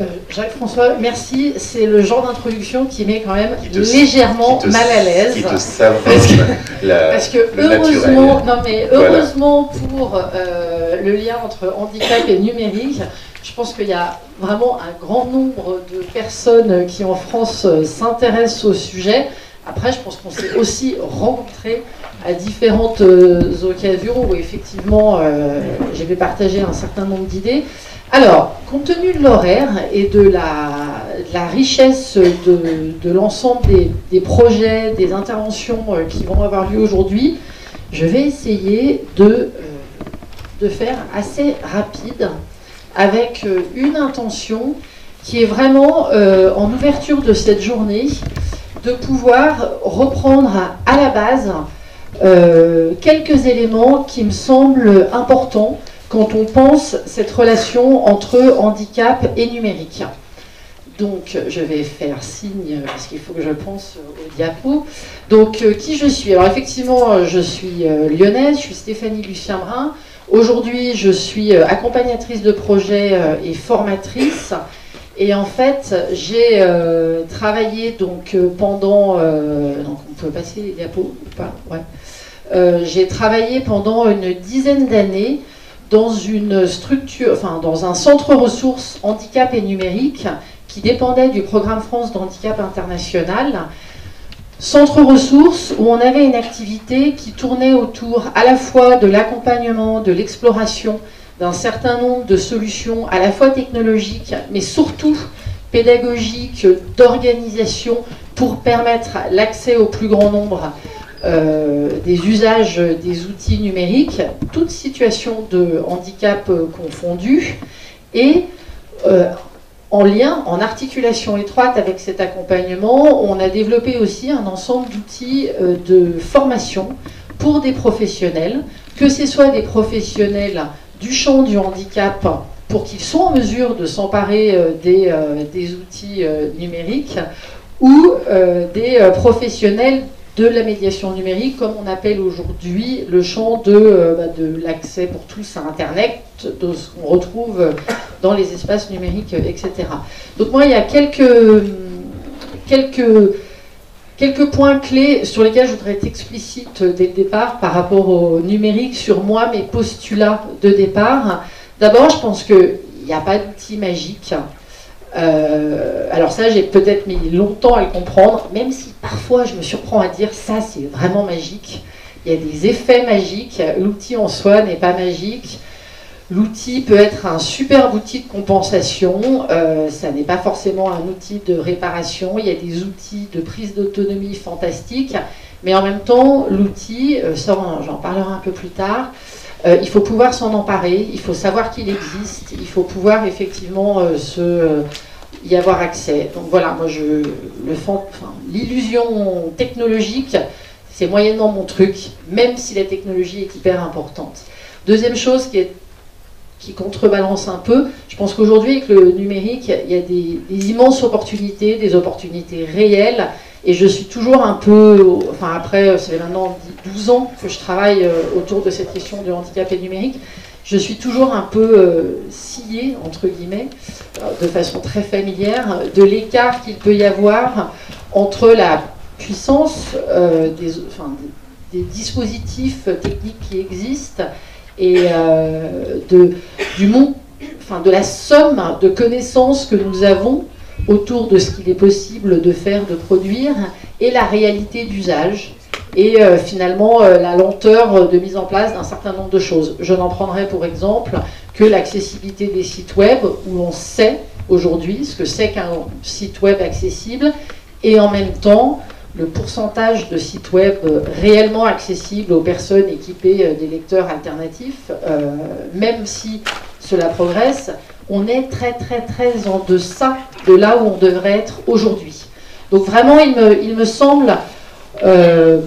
Euh, Jacques-François, merci. C'est le genre d'introduction qui met quand même légèrement mal à l'aise. Qui te parce que, la, parce que heureusement, non mais heureusement pour euh, le lien entre handicap et numérique, je pense qu'il y a vraiment un grand nombre de personnes qui en France euh, s'intéressent au sujet. Après, je pense qu'on s'est aussi rencontrés à différentes occasions où effectivement j'avais partagé un certain nombre d'idées. Alors, compte tenu de l'horaire et de la, richesse de, l'ensemble des, projets, des interventions euh, qui vont avoir lieu aujourd'hui, je vais essayer de, euh, faire assez rapide avec euh, une intention qui est vraiment en ouverture de cette journée de pouvoir reprendre à, la base quelques éléments qui me semblent importants quand on pense cette relation entre handicap et numérique. Donc, je vais faire signe, parce qu'il faut que je pense au diapo. Donc, euh, qui je suis? Alors, effectivement, je suis euh, lyonnaise, je suis Stéphanie Lucien-Brun. Aujourd'hui, je suis euh, accompagnatrice de projet et formatrice. Et en fait, j'ai travaillé donc pendant... donc, on peut passer les diapos j'ai travaillé pendant une dizaine d'années dans une structure, enfin dans un centre ressources handicap et numérique qui dépendait du programme France d'handicap international. Centre ressources où on avait une activité qui tournait autour à la fois de l'accompagnement, de l'exploration d'un certain nombre de solutions à la fois technologiques, mais surtout pédagogiques, d'organisation pour permettre l'accès au plus grand nombre euh, des usages des outils numériques, toute situation de handicap euh, confondu, et euh, en lien, en articulation étroite avec cet accompagnement, on a développé aussi un ensemble d'outils de formation pour des professionnels, que ce soit des professionnels du champ du handicap pour qu'ils soient en mesure de s'emparer des, outils numériques, ou des professionnels de la médiation numérique, comme on appelle aujourd'hui le champ de, euh, bah, de l'accès pour tous à Internet, de ce qu'on retrouve dans les espaces numériques, etc. Donc moi, il y a quelques, quelques, quelques points clés sur lesquels je voudrais être explicite dès le départ par rapport au numérique, sur moi, mes postulats de départ. D'abord, je pense qu'il n'y a pas d'outil magique. Euh, alors ça, j'ai peut-être mis longtemps à le comprendre, même si parfois je me surprends à dire ça, c'est vraiment magique. Il y a des effets magiques. L'outil en soi n'est pas magique. L'outil peut être un super outil de compensation. Euh, ça n'est pas forcément un outil de réparation. Il y a des outils de prise d'autonomie fantastiques. Mais en même temps, l'outil, euh, j'en parlerai un peu plus tard, euh, il faut pouvoir s'en emparer, il faut savoir qu'il existe, il faut pouvoir effectivement euh, euh, y avoir accès. Donc voilà, je le l'illusion technologique, c'est moyennement mon truc, même si la technologie est hyper importante. Deuxième chose qui contrebalance un peu. Je pense qu'aujourd'hui, avec le numérique, il y a des, immenses opportunités, des opportunités réelles, et je suis toujours un peu, enfin après, ça fait maintenant 12 ans que je travaille euh, autour de cette question du handicap et numérique, je suis toujours un peu euh, sciée, entre guillemets, euh, de façon très familière, de l'écart qu'il peut y avoir entre la puissance des, dispositifs techniques qui existent et du monde, enfin, de la somme de connaissances que nous avons autour de ce qu'il est possible de faire, de produire, et la réalité d'usage, et euh, finalement euh, la lenteur de mise en place d'un certain nombre de choses. Je n'en prendrai pour exemple que l'accessibilité des sites web, où on sait aujourd'hui ce que c'est qu'un site web accessible, et en même temps le pourcentage de sites web réellement accessibles aux personnes équipées euh, des lecteurs alternatifs, même si cela progresse, on est très très très en deçà de là où on devrait être aujourd'hui. Donc vraiment, il me, semble euh,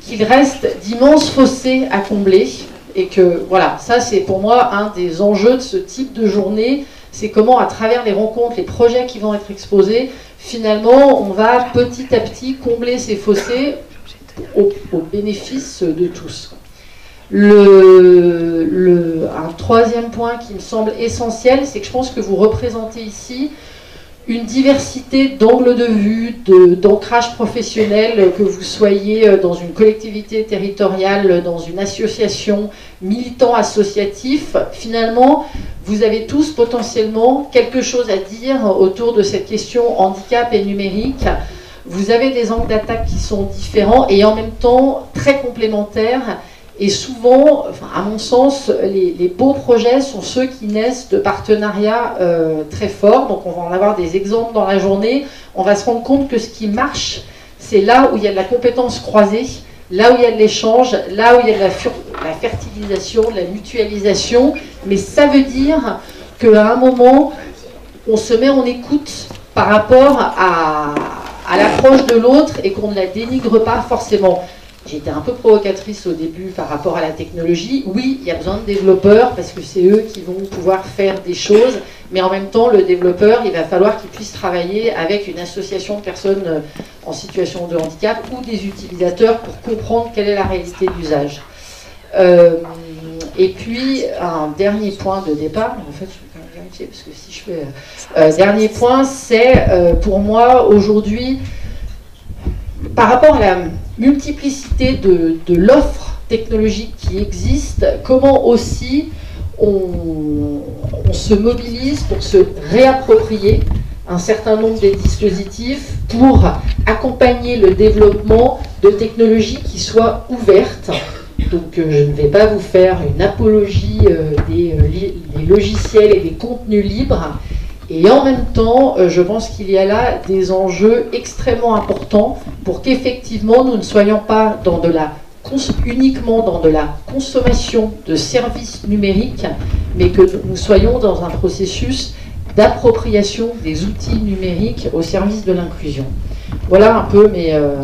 qu'il reste d'immenses fossés à combler et que voilà, ça c'est pour moi un des enjeux de ce type de journée, c'est comment à travers les rencontres, les projets qui vont être exposés, finalement on va petit à petit combler ces fossés au bénéfice de tous. Un troisième point qui me semble essentiel, c'est que je pense que vous représentez ici une diversité d'angles de vue, d'ancrage professionnel, que vous soyez euh, dans une collectivité territoriale, dans une association, militant associatif, finalement, vous avez tous potentiellement quelque chose à dire autour de cette question handicap et numérique. Vous avez des angles d'attaque qui sont différents et en même temps très complémentaires et souvent, à mon sens, les, beaux projets sont ceux qui naissent de partenariats euh, très forts. Donc on va en avoir des exemples dans la journée. On va se rendre compte que ce qui marche, c'est là où il y a de la compétence croisée, là où il y a de l'échange, là où il y a de la, fertilisation, de la mutualisation. Mais ça veut dire qu'à un moment, on se met en écoute par rapport à, à l'approche de l'autre et qu'on ne la dénigre pas forcément. J'étais un peu provocatrice au début par rapport à la technologie. Oui, il y a besoin de développeurs parce que c'est eux qui vont pouvoir faire des choses, mais en même temps, le développeur, il va falloir qu'il puisse travailler avec une association de personnes euh, en situation de handicap ou des utilisateurs pour comprendre quelle est la réalité d'usage. Euh, et puis, un dernier point de départ, en fait, je vais quand même vérifier parce que si je fais. Euh, dernier point, c'est pour moi aujourd'hui, par rapport à la multiplicité de, l'offre technologique qui existe, comment aussi on, se mobilise pour se réapproprier un certain nombre des dispositifs pour accompagner le développement de technologies qui soient ouvertes. Donc euh, je ne vais pas vous faire une apologie euh, euh, des, logiciels et des contenus libres. Et en même temps, je pense qu'il y a là des enjeux extrêmement importants pour qu'effectivement nous ne soyons pas uniquement dans de la consommation de services numériques, mais que nous soyons dans un processus d'appropriation des outils numériques au service de l'inclusion. Voilà un peu mes, euh,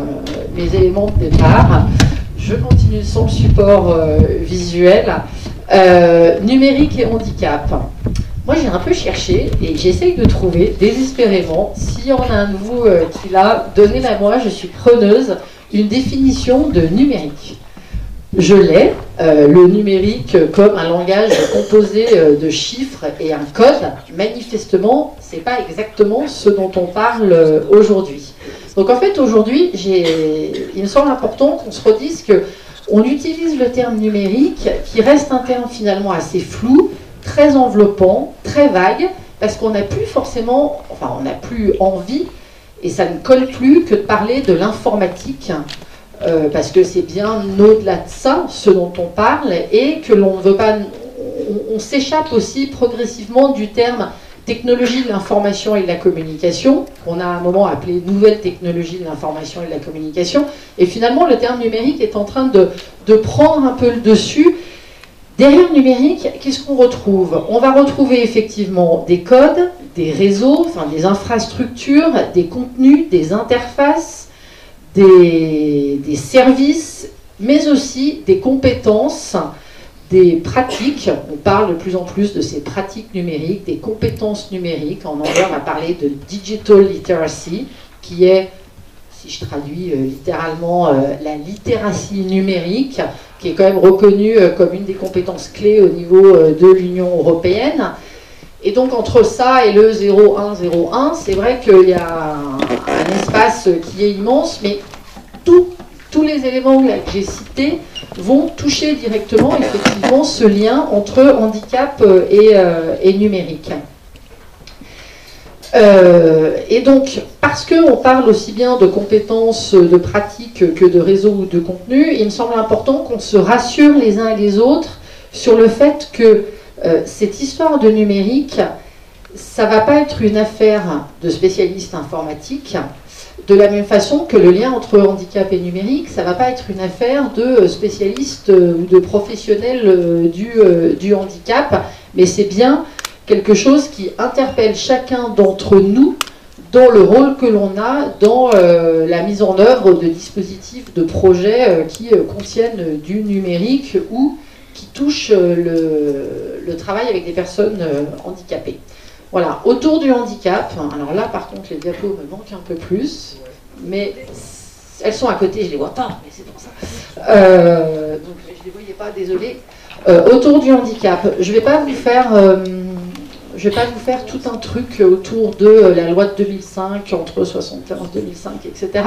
éléments de départ. Je continue sans support euh, visuel. Euh, numérique et handicap. Moi, j'ai un peu cherché et j'essaye de trouver désespérément, s'il y en a un de vous euh, qui l'a, donnez-la moi, je suis preneuse, une définition de numérique. Je l'ai, euh, le numérique comme un langage composé euh, de chiffres et un code. Manifestement, ce n'est pas exactement ce dont on parle aujourd'hui. Donc en fait, aujourd'hui, il me semble important qu'on se redise que on utilise le terme numérique qui reste un terme finalement assez flou, très enveloppant, très vague, parce qu'on n'a plus forcément, enfin on n'a plus envie, et ça ne colle plus que de parler de l'informatique, euh, parce que c'est bien au-delà de ça ce dont on parle, et que l'on ne veut pas, on, s'échappe aussi progressivement du terme technologie de l'information et de la communication, qu'on a à un moment appelé nouvelle technologie de l'information et de la communication, et finalement le terme numérique est en train de, de prendre un peu le dessus, Derrière le numérique, qu'est-ce qu'on retrouve? On va retrouver effectivement des codes, des réseaux, enfin des infrastructures, des contenus, des interfaces, des, services, mais aussi des compétences, des pratiques. On parle de plus en plus de ces pratiques numériques, des compétences numériques. En anglais, on va parler de digital literacy, qui est si je traduis euh, littéralement, euh, la littératie numérique, qui est quand même reconnue euh, comme une des compétences clés au niveau de l'Union européenne. Et donc entre ça et le 0101, c'est vrai qu'il y a un, espace qui est immense, mais tous les éléments que j'ai cités vont toucher directement effectivement ce lien entre handicap et numérique. Euh, et donc, parce qu'on parle aussi bien de compétences, de pratiques que de réseau ou de contenu, il me semble important qu'on se rassure les uns et les autres sur le fait que euh, cette histoire de numérique, ça ne va pas être une affaire de spécialistes informatiques, de la même façon que le lien entre handicap et numérique, ça ne va pas être une affaire de spécialistes ou de professionnels euh, du handicap, mais c'est bien quelque chose qui interpelle chacun d'entre nous dans le rôle que l'on a dans euh, la mise en œuvre de dispositifs, de projets euh, qui euh, contiennent du numérique ou qui touchent le, travail avec des personnes handicapées. Voilà, autour du handicap, alors là par contre les diapos me manquent un peu plus, mais elles sont à côté, je les vois pas, mais c'est pour ça. Donc je les voyais pas, désolé. autour du handicap, je vais pas vous faire je ne vais pas vous faire tout un truc autour de la loi de 2005, entre 75, 2005, etc.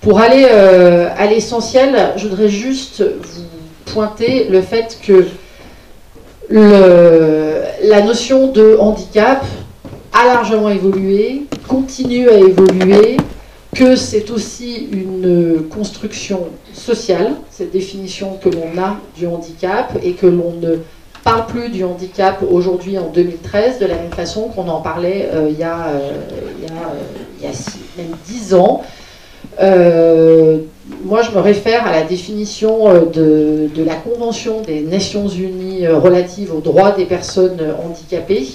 Pour aller à l'essentiel, je voudrais juste vous pointer le fait que la notion de handicap a largement évolué, continue à évoluer, que c'est aussi une construction sociale, cette définition que l'on a du handicap, et que l'on ne parle plus du handicap aujourd'hui en 2013 de la même façon qu'on en parlait euh, il, y a, euh, il, y a, même dix ans. Euh, moi, je me réfère à la définition de, la Convention des Nations Unies relative aux droits des personnes handicapées,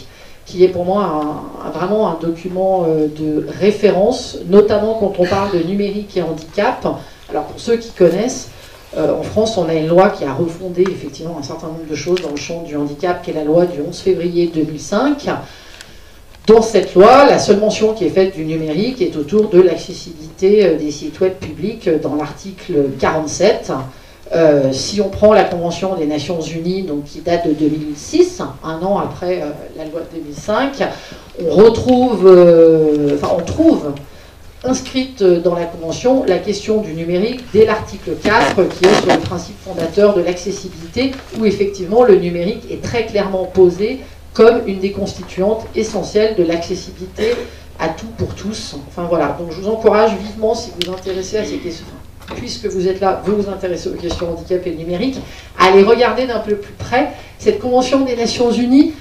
qui est pour moi vraiment un document de référence, notamment quand on parle de numérique et handicap. Alors, pour ceux qui connaissent, en France, on a une loi qui a refondé effectivement un certain nombre de choses dans le champ du handicap, qui est la loi du 11 février 2005. Dans cette loi, la seule mention qui est faite du numérique est autour de l'accessibilité euh, des sites web publics euh, dans l'article 47. Euh, si on prend la Convention des Nations Unies, donc qui date de 2006, un an après la loi de 2005, on retrouve, enfin on trouve inscrite dans la Convention la question du numérique dès l'article 4, qui est sur le principe fondateur de l'accessibilité, où effectivement le numérique est très clairement posé comme une des constituantes essentielles de l'accessibilité à tout pour tous. Enfin voilà, donc je vous encourage vivement, si vous vous intéressez à ces questions, puisque vous êtes là, vous vous intéressez aux questions handicap et numérique, à aller regarder d'un peu plus près cette Convention des Nations Unies.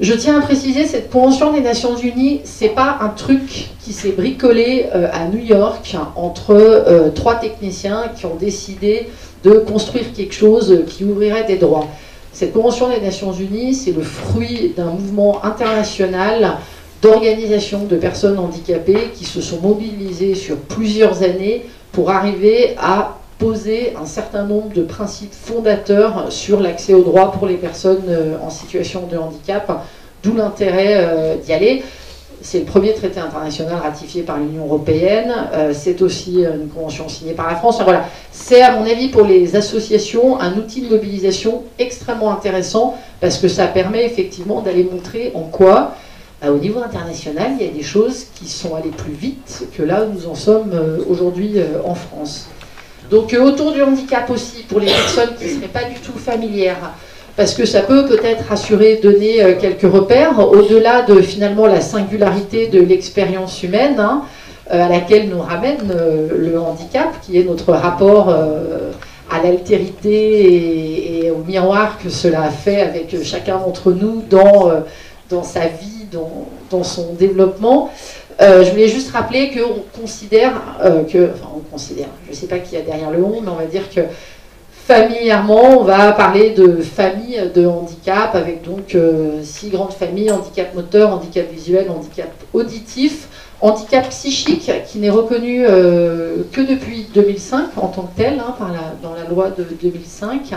Je tiens à préciser, cette Convention des Nations Unies, c'est pas un truc qui s'est bricolé euh, à New York entre euh, trois techniciens qui ont décidé de construire quelque chose qui ouvrirait des droits. Cette Convention des Nations Unies, c'est le fruit d'un mouvement international d'organisations de personnes handicapées qui se sont mobilisées sur plusieurs années pour arriver à poser un certain nombre de principes fondateurs sur l'accès aux droits pour les personnes euh, en situation de handicap, d'où l'intérêt euh, d'y aller. C'est le premier traité international ratifié par l'Union européenne. Euh, c'est aussi une convention signée par la France. voilà. C'est, à mon avis, pour les associations, un outil de mobilisation extrêmement intéressant parce que ça permet effectivement d'aller montrer en quoi, au niveau international, il y a des choses qui sont allées plus vite que là où nous en sommes aujourd'hui en France. Donc, autour du handicap aussi, pour les personnes qui ne seraient pas du tout familières, parce que ça peut peut-être rassurer, donner euh, quelques repères, au-delà de finalement la singularité de l'expérience humaine, hein, euh, à laquelle nous ramène euh, le handicap, qui est notre rapport à l'altérité et, au miroir que cela a fait avec chacun d'entre nous dans, sa vie, dans son développement. Je voulais juste rappeler qu'on considère que, enfin on considère, je ne sais pas qui y a derrière le on, mais on va dire que Familièrement, on va parler de famille de handicap avec donc euh, six grandes familles handicap moteur, handicap visuel, handicap auditif, handicap psychique qui n'est reconnu euh, que depuis 2005 en tant que tel hein, par la, dans la loi de 2005,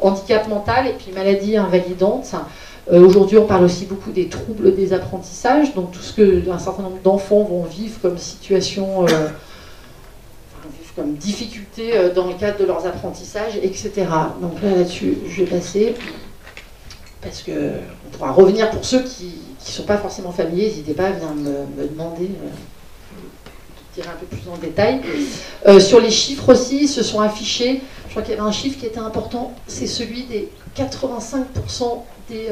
handicap mental et puis maladie invalidante. Euh, aujourd'hui, on parle aussi beaucoup des troubles des apprentissages, donc tout ce que un certain nombre d'enfants vont vivre comme situation comme difficultés euh, dans le cadre de leurs apprentissages, etc. Donc là, là-dessus, je vais passer, parce qu'on pourra revenir pour ceux qui ne sont pas forcément familiers, n'hésitez pas à venir me, demander, euh, dirai un peu plus en détail. Euh, sur les chiffres aussi, se sont affichés, je crois qu'il y avait un chiffre qui était important, c'est celui des 85% des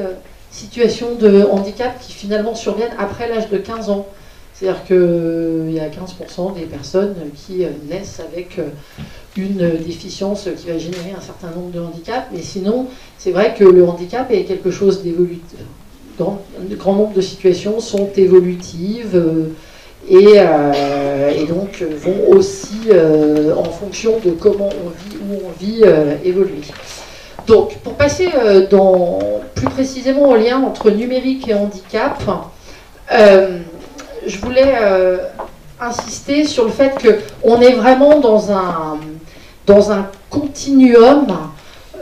situations de handicap qui finalement surviennent après l'âge de 15 ans. C'est-à-dire qu'il y a 15% des personnes qui euh, naissent avec euh, une déficience qui va générer un certain nombre de handicaps, mais sinon, c'est vrai que le handicap est quelque chose d'évolutif. Un grand nombre de situations sont évolutives euh, et, donc vont aussi, en fonction de comment on vit, où on vit, évoluer. Donc, pour passer dans, plus précisément au lien entre numérique et handicap, je voulais euh, insister sur le fait qu'on est vraiment dans un, dans un continuum.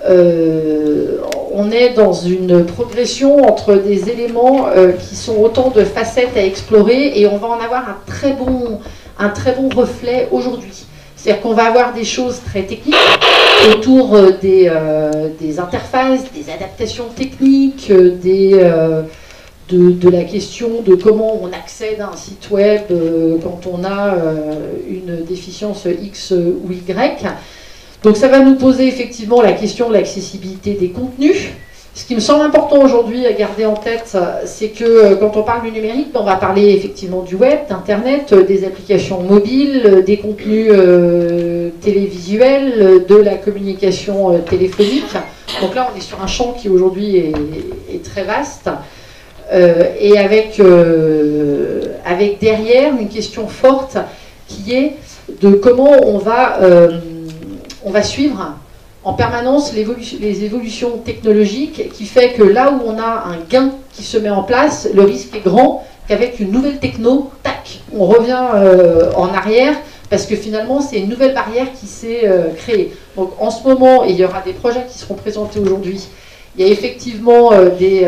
Euh, on est dans une progression entre des éléments euh, qui sont autant de facettes à explorer et on va en avoir un très bon, un très bon reflet aujourd'hui. C'est-à-dire qu'on va avoir des choses très techniques autour des, des interfaces, des adaptations techniques, des de, la question de comment on accède à un site web euh, quand on a euh, une déficience X ou Y. Donc ça va nous poser effectivement la question de l'accessibilité des contenus. Ce qui me semble important aujourd'hui à garder en tête, c'est que euh, quand on parle du numérique, on va parler effectivement du web, d'Internet, des applications mobiles, des contenus télévisuels, de la communication téléphonique. Donc là, on est sur un champ qui aujourd'hui est, très vaste. Euh, et avec, euh, avec derrière une question forte qui est de comment on va, euh, on va suivre en permanence les évolutions technologiques qui fait que là où on a un gain qui se met en place, le risque est grand qu'avec une nouvelle techno, tac, on revient en arrière parce que finalement c'est une nouvelle barrière qui s'est créée. Donc en ce moment, il y aura des projets qui seront présentés aujourd'hui, il y a effectivement des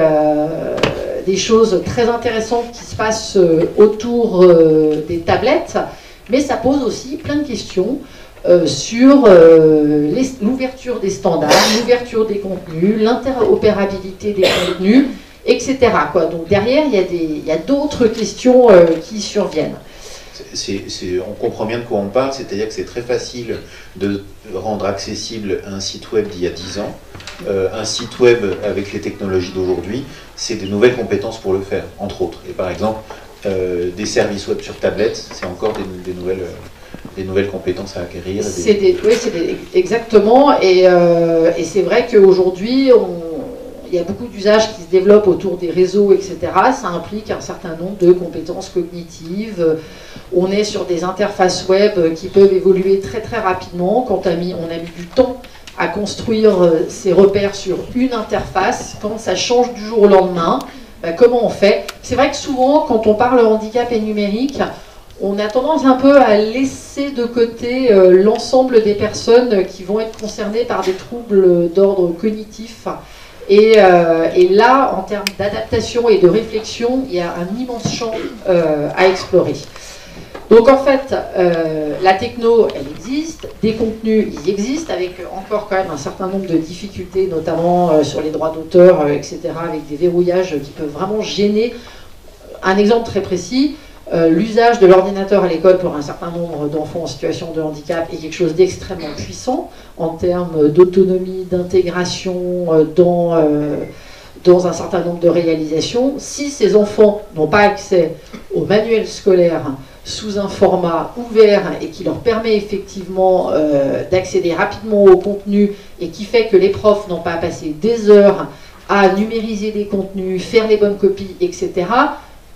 des choses très intéressantes qui se passent euh, autour euh, des tablettes, mais ça pose aussi plein de questions euh, sur l'ouverture des standards, l'ouverture des contenus, l'interopérabilité des contenus, etc. Donc derrière, il y a d'autres questions qui surviennent. on comprend bien de quoi on parle, c'est-à-dire que c'est très facile de rendre accessible un site web d'il y a 10 ans, un site web avec les technologies d'aujourd'hui, c'est des nouvelles compétences pour le faire, entre autres. Et par exemple, euh, des services web sur tablette, c'est encore des, nouvelles, euh, des nouvelles compétences à acquérir. Exactement. Et, euh, et c'est vrai qu'aujourd'hui, il y a beaucoup d'usages qui se développent autour des réseaux, etc. Ça implique un certain nombre de compétences cognitives. On est sur des interfaces web qui peuvent évoluer très très rapidement. Quand on a mis, du temps à construire ses euh, repères sur une interface, quand ça change du jour au lendemain, bah, comment on fait? C'est vrai que souvent, quand on parle handicap et numérique, on a tendance un peu à laisser de côté euh, l'ensemble des personnes qui vont être concernées par des troubles d'ordre cognitif. Et, euh, et, là, en termes d'adaptation et de réflexion, il y a un immense champ à explorer. Donc en fait, euh, la techno, elle existe, des contenus, ils existent, avec encore quand même un certain nombre de difficultés, notamment euh, sur les droits d'auteur, euh, etc., avec des verrouillages qui peuvent vraiment gêner. Un exemple très précis, l'usage de l'ordinateur à l'école pour un certain nombre d'enfants en situation de handicap est quelque chose d'extrêmement puissant en termes d'autonomie, d'intégration dans, dans un certain nombre de réalisations. Si ces enfants n'ont pas accès au manuel scolaire, sous un format ouvert et qui leur permet effectivement euh, d'accéder rapidement au contenu et qui fait que les profs n'ont pas à passer des heures à numériser des contenus, faire les bonnes copies, etc.,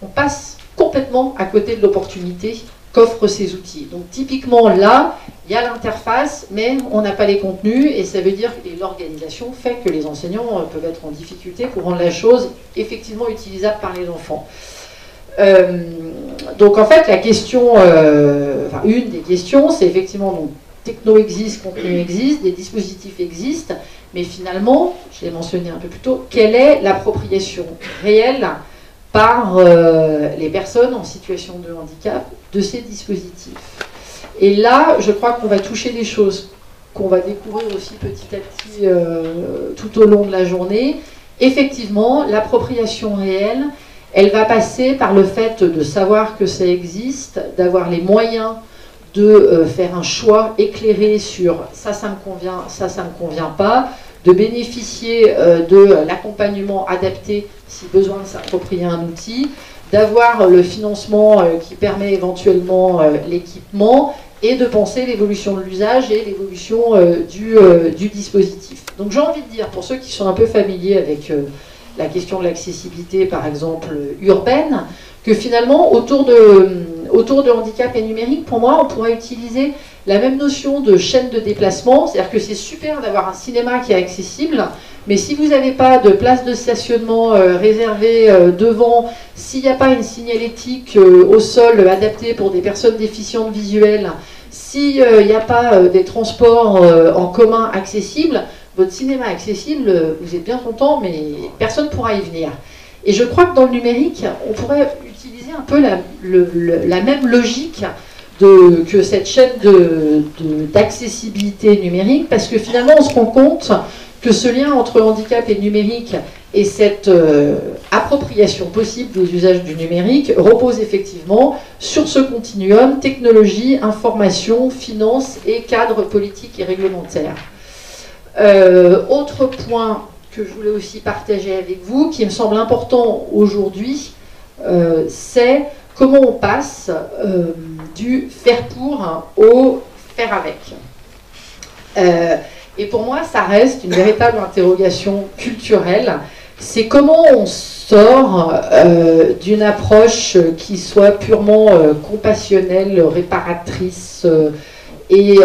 on passe complètement à côté de l'opportunité qu'offrent ces outils. Donc typiquement là, il y a l'interface, mais on n'a pas les contenus, et ça veut dire que l'organisation fait que les enseignants euh, peuvent être en difficulté pour rendre la chose effectivement utilisable par les enfants. Euh, donc en fait, la question, euh, enfin une des questions, c'est effectivement donc techno existe, contenu existe, des dispositifs existent, mais finalement, je l'ai mentionné un peu plus tôt, quelle est l'appropriation réelle par euh, les personnes en situation de handicap de ces dispositifs Et là, je crois qu'on va toucher des choses qu'on va découvrir aussi petit à petit tout au long de la journée. Effectivement, l'appropriation réelle, elle va passer par le fait de savoir que ça existe, d'avoir les moyens de euh, faire un choix éclairé sur ça, ça me convient, ça, ça ne me convient pas, de bénéficier euh, de l'accompagnement adapté si besoin de s'approprier un outil, d'avoir le financement euh, qui permet éventuellement l'équipement et de penser l'évolution de l'usage et l'évolution du, dispositif. Donc j'ai envie de dire, pour ceux qui sont un peu familiers avec la question de l'accessibilité, par exemple, urbaine, que finalement, autour de, autour de handicap et numérique, pour moi, on pourrait utiliser la même notion de chaîne de déplacement, c'est-à-dire que c'est super d'avoir un cinéma qui est accessible, mais si vous n'avez pas de place de stationnement euh, réservée euh, devant, s'il n'y a pas une signalétique euh, au sol adaptée pour des personnes déficientes visuelles, s'il n'y a pas des transports en commun accessibles, votre cinéma accessible, vous êtes bien content, mais personne ne pourra y venir. Et je crois que dans le numérique, on pourrait utiliser un peu la, même logique que cette chaîne d'accessibilité numérique, parce que finalement on se rend compte que ce lien entre handicap et numérique et cette euh, appropriation possible des usages du numérique repose effectivement sur ce continuum technologie, information, finance et cadre politique et réglementaire. Euh, autre point que je voulais aussi partager avec vous, qui me semble important aujourd'hui, euh, c'est comment on passe du faire pour au faire avec. et pour moi, ça reste une véritable interrogation culturelle c'est comment on sort euh, d'une approche qui soit purement euh, compassionnelle, réparatrice euh, et,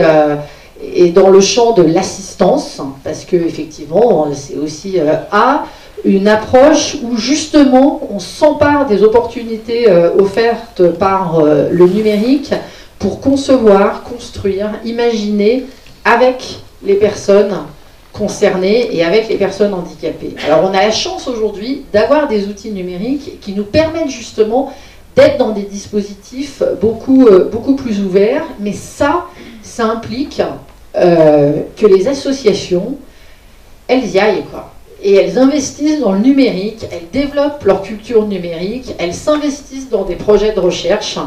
et, dans le champ de l'assistance, parce que effectivement c'est aussi à une approche où justement on s'empare des opportunités offertes par le numérique pour concevoir, construire, imaginer avec les personnes concernés et avec les personnes handicapées. Alors on a la chance aujourd'hui d'avoir des outils numériques qui nous permettent justement d'être dans des dispositifs beaucoup, euh, plus ouverts, mais ça, ça implique euh, que les associations, elles y aillent quoi. Et elles investissent dans le numérique, elles développent leur culture numérique, elles s'investissent dans des projets de recherche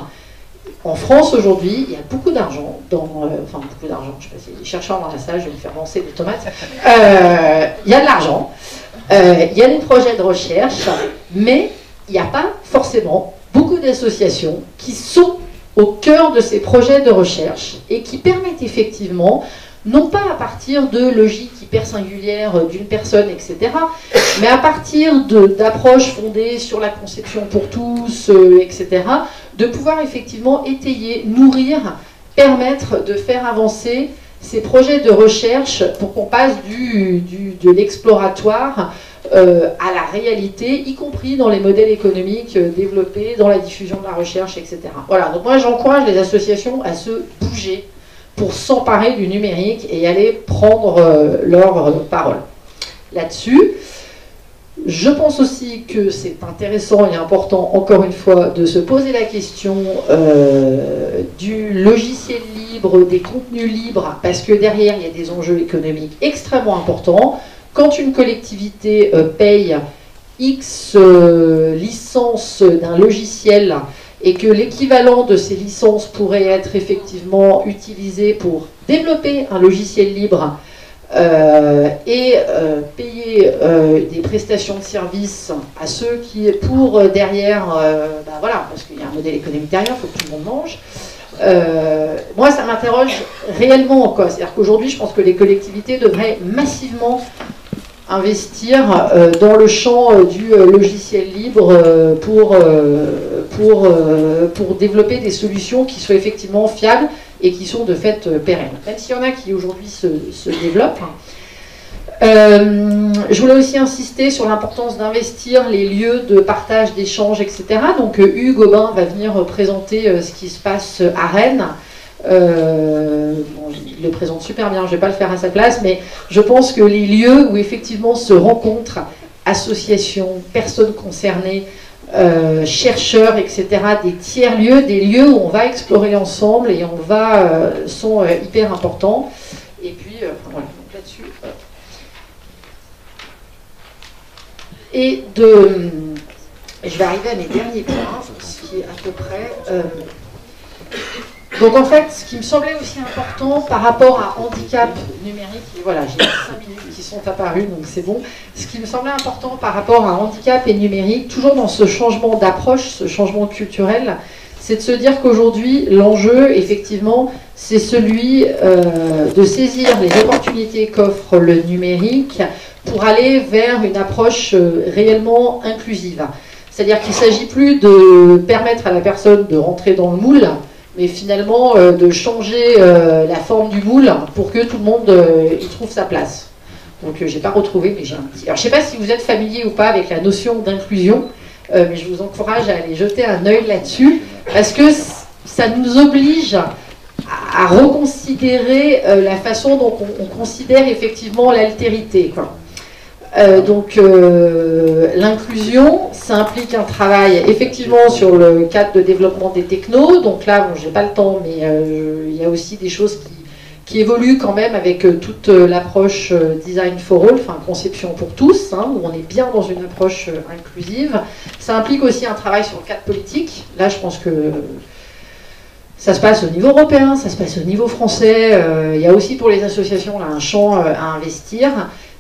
en France aujourd'hui, il y a beaucoup d'argent dans. Euh, enfin, beaucoup d'argent, je ne sais pas a des chercheurs dans la salle, je vais me faire lancer des tomates. Euh, il y a de l'argent, euh, il y a des projets de recherche, mais il n'y a pas forcément beaucoup d'associations qui sont au cœur de ces projets de recherche et qui permettent effectivement non pas à partir de logiques hyper singulières d'une personne, etc., mais à partir d'approches fondées sur la conception pour tous, etc., de pouvoir effectivement étayer, nourrir, permettre de faire avancer ces projets de recherche pour qu'on passe de l'exploratoire euh, à la réalité, y compris dans les modèles économiques euh, développés, dans la diffusion de la recherche, etc. Voilà, donc moi j'encourage les associations à se bouger pour s'emparer du numérique et aller prendre euh, leur parole là-dessus. Je pense aussi que c'est intéressant et important, encore une fois, de se poser la question euh, du logiciel libre, des contenus libres, parce que derrière, il y a des enjeux économiques extrêmement importants. Quand une collectivité euh, paye X licences d'un logiciel et que l'équivalent de ces licences pourrait être effectivement utilisé pour développer un logiciel libre, euh, et euh, payer euh, des prestations de services à ceux qui, pour derrière, ben voilà, parce qu'il y a un modèle économique derrière, il faut que tout le monde mange. moi, ça m'interroge réellement. C'est-à-dire qu'aujourd'hui, je pense que les collectivités devraient massivement investir dans le champ du logiciel libre pour, développer des solutions qui soient effectivement fiables et qui sont de fait euh, pérennes. Même s'il y en a qui aujourd'hui se, développent. Euh, je voulais aussi insister sur l'importance d'investir les lieux de partage, d'échange, etc. Donc euh, Hugues Aubin va venir présenter ce qui se passe à Rennes. Il le présente super bien, je ne vais pas le faire à sa place, mais je pense que les lieux où effectivement se rencontrent associations, personnes concernées, euh, chercheurs, etc., des tiers-lieux, des lieux où on va explorer ensemble et on va, euh, sont euh, hyper importants. Et puis, voilà, donc là-dessus. Et de. Je vais arriver à mes derniers points, ce qui est à peu près. Donc en fait, ce qui me semblait aussi important par rapport à handicap numérique, et voilà, j'ai 5 minutes qui sont apparues, donc c'est bon. Ce qui me semblait important par rapport à handicap et numérique, toujours dans ce changement d'approche, ce changement culturel, c'est de se dire qu'aujourd'hui, l'enjeu, effectivement, c'est celui euh, de saisir les opportunités qu'offre le numérique pour aller vers une approche euh, réellement inclusive. C'est-à-dire qu'il ne s'agit plus de permettre à la personne de rentrer dans le moule, mais finalement euh, de changer euh, la forme du moule pour que tout le monde euh, y trouve sa place. Donc j'ai pas retrouvé, mais j'ai un petit. Alors je sais pas si vous êtes familier ou pas avec la notion d'inclusion, mais je vous encourage à aller jeter un œil là-dessus parce que ça nous oblige à, reconsidérer la façon dont on, considère effectivement l'altérité. Donc l'inclusion, ça implique un travail effectivement sur le cadre de développement des technos. Donc là, bon, j'ai pas le temps, mais il y a aussi des choses qui qui évolue quand même avec euh, toute euh, l'approche euh, design for all, enfin conception pour tous, hein, où on est bien dans une approche inclusive. Ça implique aussi un travail sur le cadre politique. Là, je pense que ça se passe au niveau européen, ça se passe au niveau français. il y a aussi pour les associations là, un champ à investir.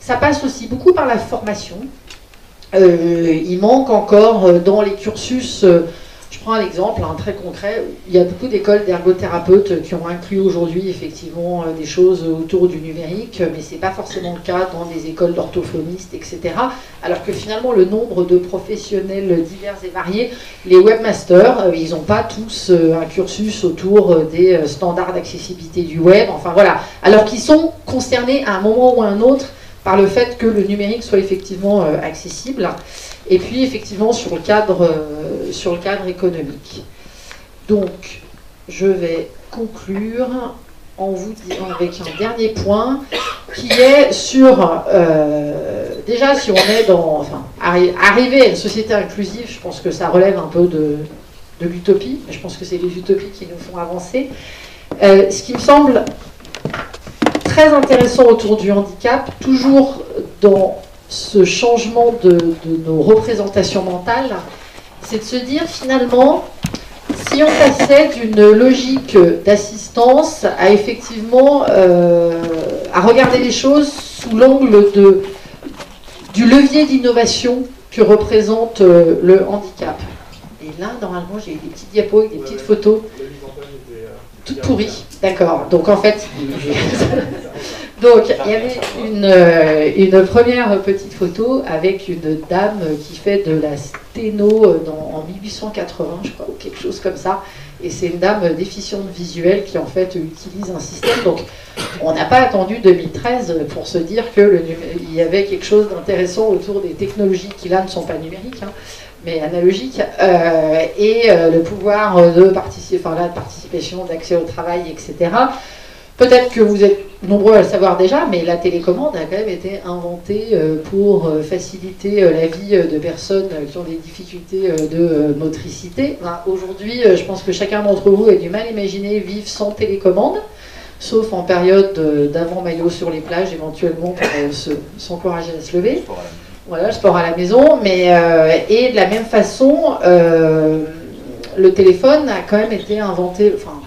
Ça passe aussi beaucoup par la formation. il manque encore dans les cursus prends un exemple un très concret. Il y a beaucoup d'écoles d'ergothérapeutes qui ont inclus aujourd'hui effectivement euh, des choses autour du numérique, mais ce n'est pas forcément le cas dans des écoles d'orthophonistes, etc. Alors que finalement, le nombre de professionnels divers et variés, les webmasters, euh, ils n'ont pas tous euh, un cursus autour des standards d'accessibilité du web. Enfin voilà. Alors qu'ils sont concernés à un moment ou à un autre par le fait que le numérique soit effectivement accessible et puis effectivement sur le cadre, euh, sur le cadre économique. Donc, je vais conclure en vous disant avec un dernier point qui est sur euh, déjà si on est dans enfin arriver à une société inclusive je pense que ça relève un peu de, de l'utopie je pense que c'est les utopies qui nous font avancer euh, ce qui me semble très intéressant autour du handicap toujours dans ce changement de, nos représentations mentales, c'est de se dire finalement, si on passait d'une logique d'assistance à effectivement euh, à regarder les choses sous l'angle du levier d'innovation que représente euh, le handicap. Et là, normalement, j'ai des petites diapos avec des petites photos. Toutes pourries, d'accord. Donc en fait, Donc, il y avait euh, une, première petite photo avec une dame qui fait de la sténo en 1880, je crois, ou quelque chose comme ça. Et c'est une dame déficiente visuelle qui, en fait, utilise un système. Donc, on n'a pas attendu 2013 pour se dire qu'il y avait quelque chose d'intéressant autour des technologies qui, là, ne sont pas numériques. Hein, mais analogiques, euh, et euh, le pouvoir de, enfin, participation, d'accès au travail, etc. Peut-être que vous êtes nombreux à le savoir déjà, mais la télécommande a quand même été inventée euh, pour faciliter la vie de personnes qui ont des difficultés de motricité. Aujourd'hui, je pense que chacun d'entre vous a du mal à imaginer vivre sans télécommande, sauf en période d'avant maillot sur les plages, éventuellement pour s'encourager à se lever. Voilà, sport à la maison. Mais, et de la même façon, le téléphone a quand même été inventé, enfin,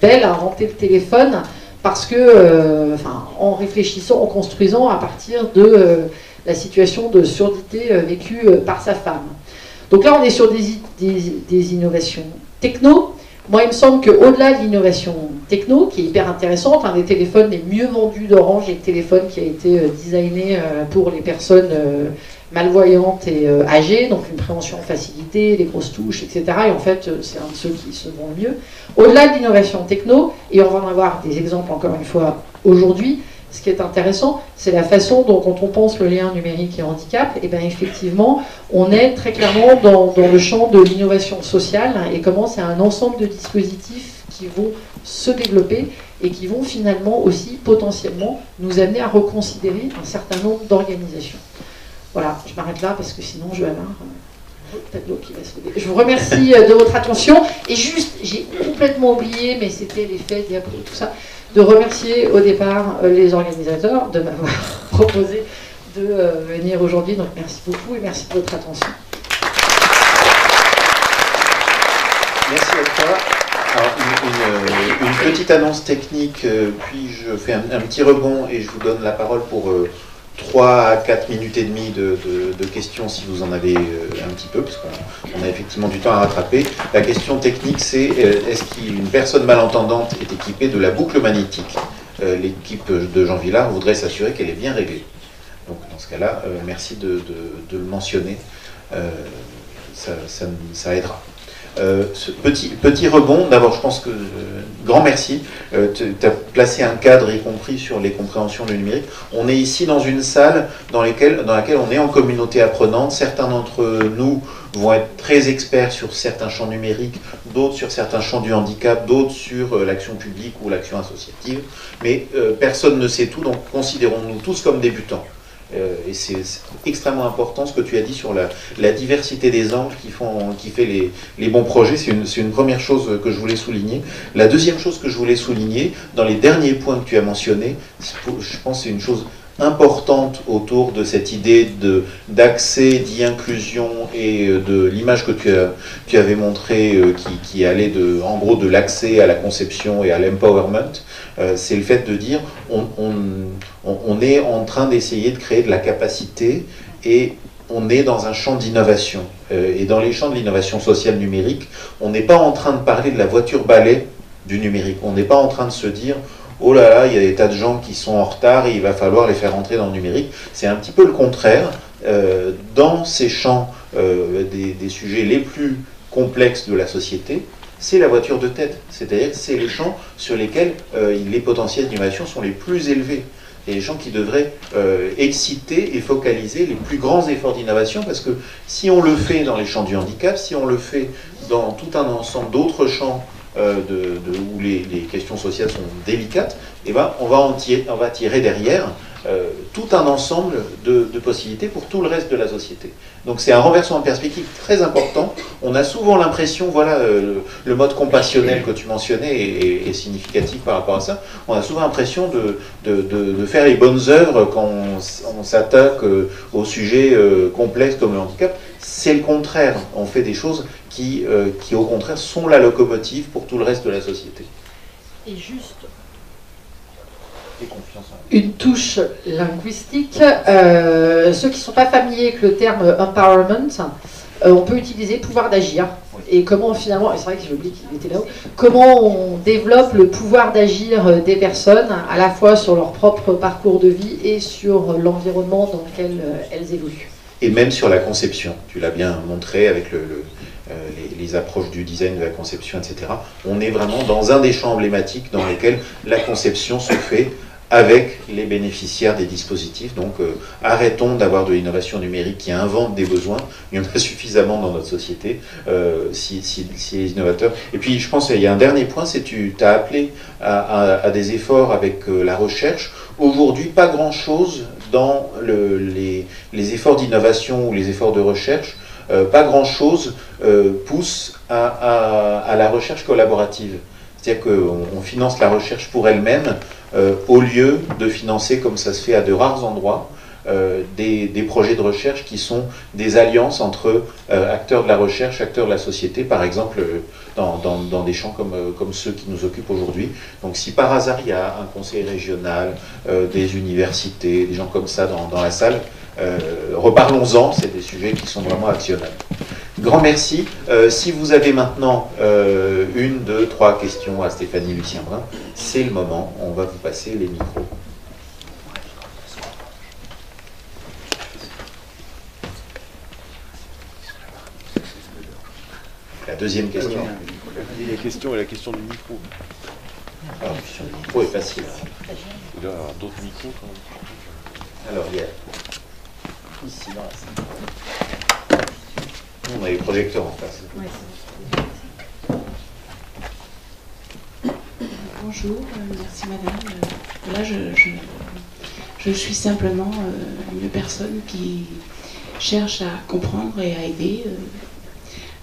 Bell a inventé le téléphone parce que, euh, en réfléchissant, en construisant à partir de euh, la situation de surdité euh, vécue par sa femme. Donc là, on est sur des, innovations techno. Moi, il me semble qu'au-delà de l'innovation techno, qui est hyper intéressante, un des téléphones les mieux vendus d'Orange est le téléphone qui a été designé pour les personnes malvoyante et euh, âgée, donc une prévention facilitée, les grosses touches, etc. Et en fait, euh, c'est un de ceux qui se vend le mieux. Au-delà de l'innovation techno, et on va en avoir des exemples encore une fois aujourd'hui, ce qui est intéressant, c'est la façon dont, quand on pense le lien numérique et handicap, et eh bien effectivement, on est très clairement dans, le champ de l'innovation sociale et comment c'est un ensemble de dispositifs qui vont se développer et qui vont finalement aussi potentiellement nous amener à reconsidérer un certain nombre d'organisations. Voilà, je m'arrête là parce que sinon je vais avoir tableau qui va se lever. Je vous remercie euh, de votre attention. Et juste, j'ai complètement oublié, mais c'était l'effet diapo, tout ça, de remercier au départ euh, les organisateurs de m'avoir proposé de euh, venir aujourd'hui. Donc merci beaucoup et merci de votre attention. Merci à toi. Alors, une, petite annonce technique, puis je fais un, petit rebond et je vous donne la parole pour 3 à 4 minutes et demie de, questions si vous en avez euh, un petit peu, parce qu'on a effectivement du temps à rattraper. La question technique, c'est euh, est-ce qu'une personne malentendante est équipée de la boucle magnétique? Euh, L'équipe de Jean Villard voudrait s'assurer qu'elle est bien réglée. Donc dans ce cas-là, merci de, le mentionner, ça aidera. Euh, petit, rebond, d'abord je pense que, euh, grand merci, euh, tu as placé un cadre y compris sur les compréhensions du numérique. On est ici dans une salle dans, dans laquelle on est en communauté apprenante. Certains d'entre nous vont être très experts sur certains champs numériques, d'autres sur certains champs du handicap, d'autres sur l'action publique ou l'action associative. Mais personne ne sait tout, donc considérons-nous tous comme débutants. Et c'est extrêmement important ce que tu as dit sur la, diversité des angles qui, font, qui fait les, les bons projets. C'est une, une, première chose que je voulais souligner. La deuxième chose que je voulais souligner, dans les derniers points que tu as mentionnés, je pense que c'est une chose importante autour de cette idée d'accès, d'inclusion et euh, de l'image que tu, as, tu avais montrée euh, qui, allait de, en gros de l'accès à la conception et à l'empowerment, euh, c'est le fait de dire on est en train d'essayer de créer de la capacité et on est dans un champ d'innovation. et dans les champs de l'innovation sociale numérique, on n'est pas en train de parler de la voiture balai du numérique. On n'est pas en train de se dire oh là là, il y a des tas de gens qui sont en retard et il va falloir les faire entrer dans le numérique. C'est un petit peu le contraire. Euh, dans ces champs euh, des, sujets les plus complexes de la société, c'est la voiture de tête. C'est-à-dire que c'est les champs sur lesquels euh, les potentiels d'innovation sont les plus élevés. Et les champs qui devraient exciter et focaliser les plus grands efforts d'innovation, parce que si on le fait dans les champs du handicap, si on le fait dans tout un ensemble d'autres champs euh, où les, questions sociales sont délicates, eh ben, va en tirer, on va tirer derrière euh, tout un ensemble de, possibilités pour tout le reste de la société. Donc c'est un renversement de perspective très important. On a souvent l'impression, voilà, euh, le mode compassionnel que tu mentionnais est, significatif par rapport à ça. On a souvent l'impression de, de, faire les bonnes œuvres quand on, s'attaque au sujet complexe comme le handicap. C'est le contraire. On fait des choses qui, euh, qui, au contraire, sont la locomotive pour tout le reste de la société. Et juste une touche linguistique. Euh, ceux qui ne sont pas familiers avec le terme empowerment, euh, on peut utiliser pouvoir d'agir. Et comment finalement, c'est vrai que j'ai oublié qu'il était là-haut, comment on développe le pouvoir d'agir des personnes, à la fois sur leur propre parcours de vie et sur l'environnement dans lequel elles évoluent. Et même sur la conception, tu l'as bien montré avec le euh, les, approches du design, de la conception, etc. On est vraiment dans un des champs emblématiques dans lesquels la conception se fait avec les bénéficiaires des dispositifs. Donc euh, arrêtons d'avoir de l'innovation numérique qui invente des besoins. Il y en a suffisamment dans notre société euh, si, les innovateurs. Et puis je pense qu'il y a un dernier point, c'est tu as appelé à, des efforts avec la recherche. Aujourd'hui, pas grand-chose dans les, efforts d'innovation ou les efforts de recherche euh, pas grand-chose euh, pousse à, la recherche collaborative. C'est-à-dire qu'on finance la recherche pour elle-même euh, au lieu de financer, comme ça se fait à de rares endroits, des, projets de recherche qui sont des alliances entre acteurs de la recherche, acteurs de la société, par exemple dans, des champs comme, ceux qui nous occupent aujourd'hui. Donc si par hasard il y a un conseil régional, des universités, des gens comme ça dans la salle, euh, reparlons-en, c'est des sujets qui sont vraiment actionnables. Grand merci. Euh, si vous avez maintenant euh, une, deux, trois questions à Stéphanie Lucien Brun, c'est le moment. On va vous passer les micros. La deuxième question. La question est la question du micro. Alors, la question du micro est facile. Il y a d'autres micros quand même. Alors, il y a ici dans la salle. On a les projecteurs en face. Bonjour, euh, merci madame. Euh, là, je, je, suis simplement euh, une personne qui cherche à comprendre et à aider.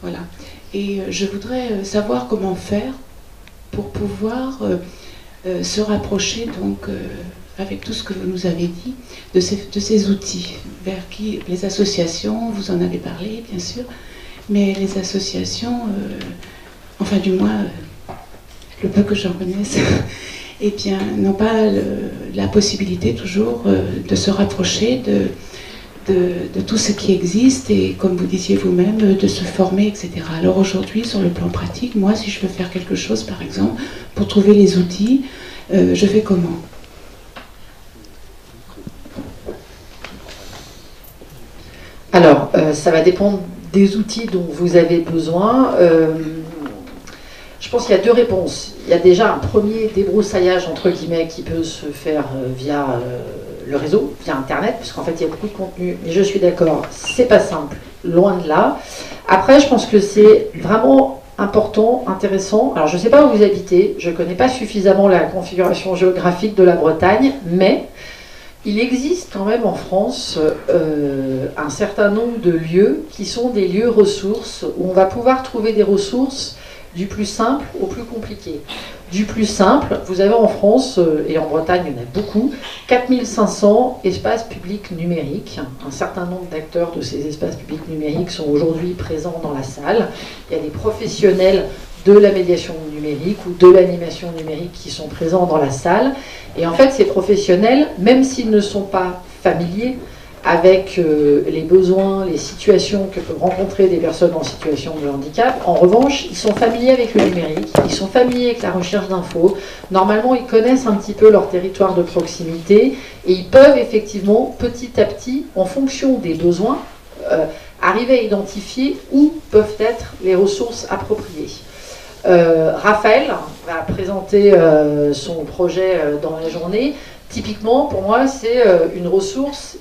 Voilà. Et je voudrais savoir comment faire pour pouvoir se rapprocher donc avec tout ce que vous nous avez dit, de ces, de ces outils, vers qui les associations, vous en avez parlé bien sûr, mais les associations, euh, enfin du moins euh, le peu que j'en connaisse, eh bien, n'ont pas la possibilité toujours euh, de se rapprocher de, tout ce qui existe et, comme vous disiez vous-même, de se former, etc. Alors aujourd'hui, sur le plan pratique, moi, si je veux faire quelque chose, par exemple, pour trouver les outils, je fais comment Alors, euh, ça va dépendre des outils dont vous avez besoin. Euh, je pense qu'il y a deux réponses. Il y a déjà un premier débroussaillage, entre guillemets, qui peut se faire euh, via le réseau, via Internet, puisqu'en fait, il y a beaucoup de contenu. Mais je suis d'accord, c'est pas simple, loin de là. Après, je pense que c'est vraiment important, intéressant. Alors, je ne sais pas où vous habitez, je ne connais pas suffisamment la configuration géographique de la Bretagne, mais il existe quand même en France euh, un certain nombre de lieux qui sont des lieux ressources où on va pouvoir trouver des ressources du plus simple au plus compliqué. Du plus simple, vous avez en France euh, et en Bretagne, il y en a beaucoup, 4500 espaces publics numériques. Un certain nombre d'acteurs de ces espaces publics numériques sont aujourd'hui présents dans la salle. Il y a des professionnels de la médiation numérique ou de l'animation numérique qui sont présents dans la salle. Et en fait, ces professionnels, même s'ils ne sont pas familiers avec euh, les besoins, les situations que peuvent rencontrer des personnes en situation de handicap. En revanche, ils sont familiers avec le numérique, ils sont familiers avec la recherche d'infos. Normalement, ils connaissent un petit peu leur territoire de proximité et ils peuvent effectivement, petit à petit, en fonction des besoins, euh, arriver à identifier où peuvent être les ressources appropriées. Euh, Raphaël va présenter son projet dans la journée. Typiquement, pour moi, c'est une ressource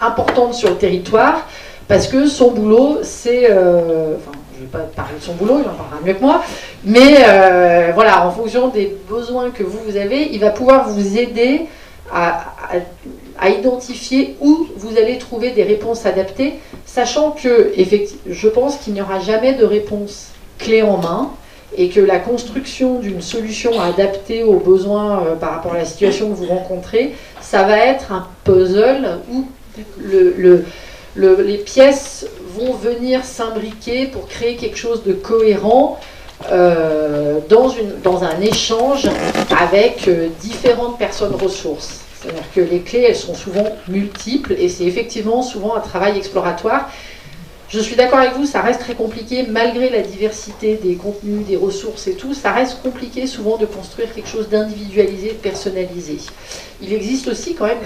importante sur le territoire, parce que son boulot, c'est... Euh, enfin, je ne vais pas parler de son boulot, il en parlera mieux que moi, mais euh, voilà, en fonction des besoins que vous, avez, il va pouvoir vous aider à, à, identifier où vous allez trouver des réponses adaptées, sachant que je pense qu'il n'y aura jamais de réponse clé en main et que la construction d'une solution adaptée aux besoins euh, par rapport à la situation que vous rencontrez, ça va être un puzzle où le, les pièces vont venir s'imbriquer pour créer quelque chose de cohérent euh, dans, un échange avec euh, différentes personnes ressources. C'est-à-dire que les clés, elles sont souvent multiples et c'est effectivement souvent un travail exploratoire je suis d'accord avec vous, ça reste très compliqué, malgré la diversité des contenus, des ressources et tout, ça reste compliqué souvent de construire quelque chose d'individualisé, de personnalisé. Il existe aussi quand même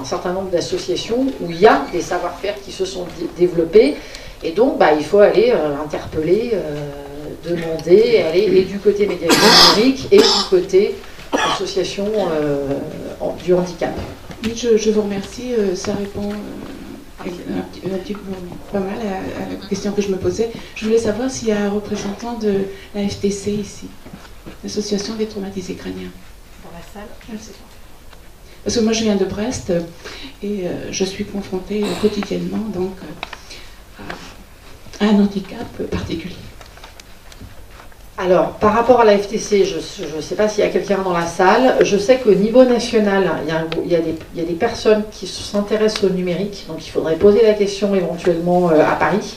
un certain nombre d'associations où il y a des savoir-faire qui se sont développés, et donc bah, il faut aller euh, interpeller, euh, demander, aller et du côté médiatique numérique et du côté association euh, du handicap. Oui, je, vous remercie, ça répond pas mal à, la question que je me posais. Je voulais savoir s'il y a un représentant de la FTC ici, l'Association des traumatisés crâniens. Dans la salle Parce que moi je viens de Brest et euh, je suis confrontée quotidiennement donc à un handicap particulier. Alors, par rapport à la FTC, je ne sais pas s'il y a quelqu'un dans la salle. Je sais qu'au niveau national, il y, a, des, personnes qui s'intéressent au numérique. Donc, il faudrait poser la question éventuellement euh, à Paris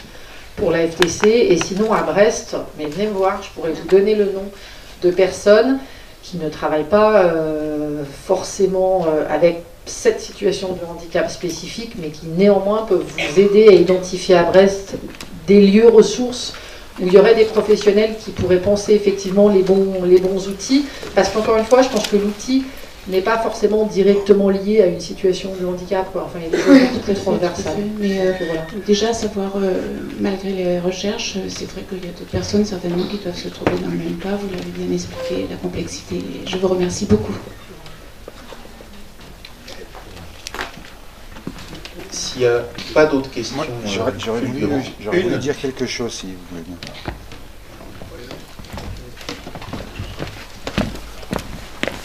pour la FTC. Et sinon, à Brest, mais venez me voir, je pourrais vous donner le nom de personnes qui ne travaillent pas euh, forcément euh, avec cette situation de handicap spécifique, mais qui néanmoins peuvent vous aider à identifier à Brest des lieux ressources où il y aurait des professionnels qui pourraient penser effectivement les bons, les bons outils. Parce qu'encore une fois, je pense que l'outil n'est pas forcément directement lié à une situation de handicap. Enfin, il y a des choses très transversales. Mais euh, déjà, savoir, euh, malgré les recherches, euh, c'est vrai qu'il y a d'autres personnes certainement qui doivent se trouver dans le même cas. Vous l'avez bien expliqué, la complexité. Je vous remercie beaucoup. N'y a pas d'autres questions. J'aurais voulu, dire quelque chose si vous voulez bien.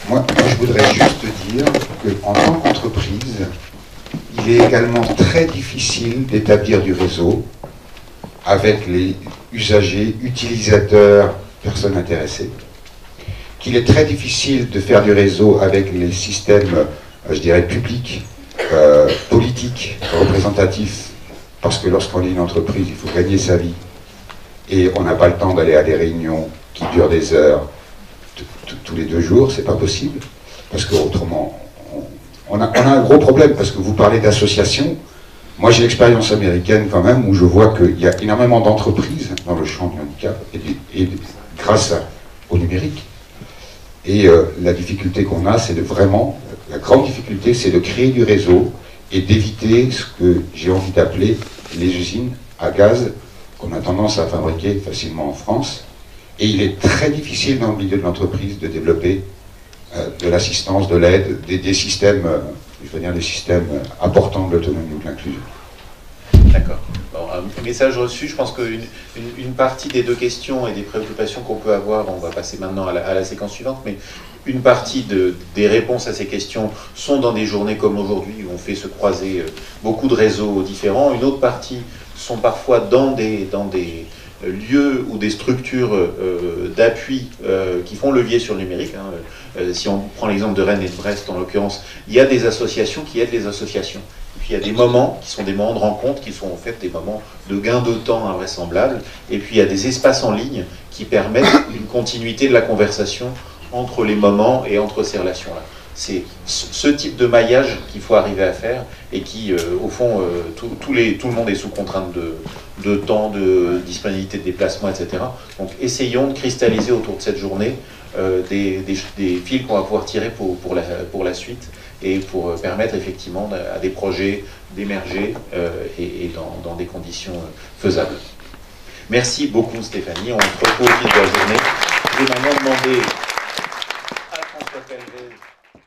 Moi, je voudrais juste dire qu'en tant qu'entreprise, il est également très difficile d'établir du réseau avec les usagers, utilisateurs, personnes intéressées, qu'il est très difficile de faire du réseau avec les systèmes, je dirais, publics, euh, politique, représentatif, parce que lorsqu'on est une entreprise, il faut gagner sa vie, et on n'a pas le temps d'aller à des réunions qui durent des heures tous les deux jours, c'est pas possible, parce qu'autrement, on, a, on a un gros problème, parce que vous parlez d'associations, moi j'ai l'expérience américaine quand même, où je vois qu'il y a énormément d'entreprises dans le champ du handicap, et, grâce au numérique, et euh, la difficulté qu'on a, c'est de vraiment la grande difficulté, c'est de créer du réseau et d'éviter ce que j'ai envie d'appeler les usines à gaz qu'on a tendance à fabriquer facilement en France. Et il est très difficile dans le milieu de l'entreprise de développer euh, de l'assistance, de l'aide, des, systèmes, euh, je veux dire des systèmes euh, importants de l'autonomie ou de l'inclusion. D'accord. Message reçu. Je pense qu'une une, partie des deux questions et des préoccupations qu'on peut avoir, on va passer maintenant à la, séquence suivante, mais une partie de, des réponses à ces questions sont dans des journées comme aujourd'hui où on fait se croiser euh, beaucoup de réseaux différents. Une autre partie sont parfois dans des, dans des lieux ou des structures euh, d'appui euh, qui font levier sur le numérique. Hein. si on prend l'exemple de Rennes et de Brest en l'occurrence, il y a des associations qui aident les associations puis il y a des moments qui sont des moments de rencontre, qui sont en fait des moments de gain de temps invraisemblables. Et puis il y a des espaces en ligne qui permettent une continuité de la conversation entre les moments et entre ces relations-là. C'est ce type de maillage qu'il faut arriver à faire et qui, euh, au fond, euh, tout, le monde est sous contrainte de, temps, de disponibilité de déplacement, etc. Donc essayons de cristalliser autour de cette journée euh, des, fils qu'on va pouvoir tirer pour la suite et pour euh, permettre effectivement à des projets d'émerger euh, et, dans, des conditions euh, faisables. Merci beaucoup Stéphanie, on se retrouve au de la journée. Je vais maintenant demander